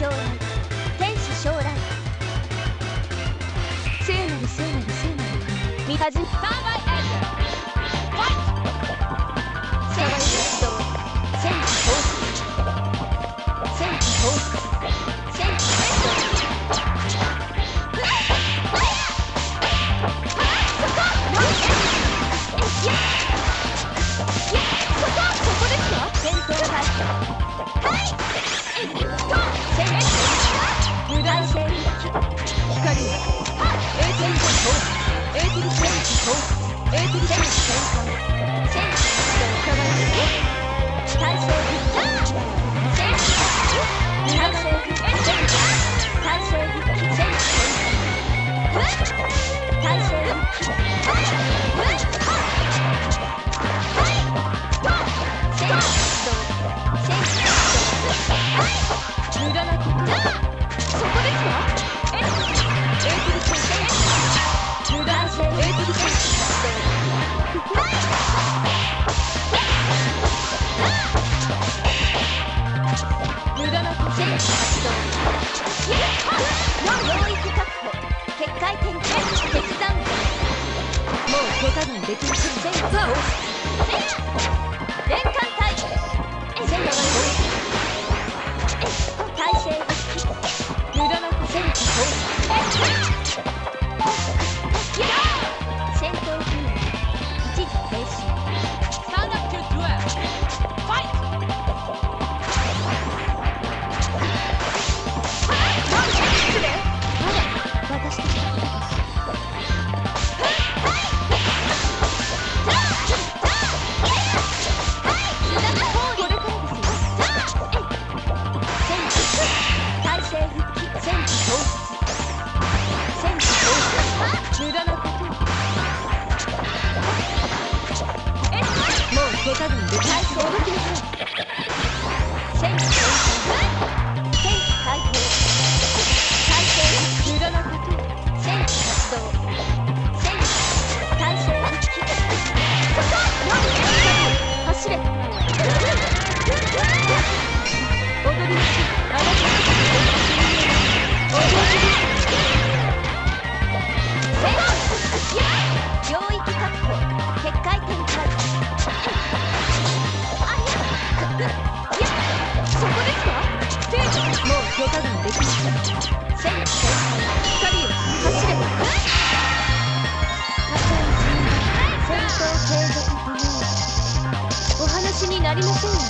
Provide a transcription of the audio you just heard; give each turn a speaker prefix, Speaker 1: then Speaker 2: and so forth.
Speaker 1: 将来天使将来。聖なる聖なる聖なる。三日
Speaker 2: 月
Speaker 3: できませ
Speaker 1: ん。
Speaker 3: 手加減で対抗で
Speaker 1: きません。なりませんよね。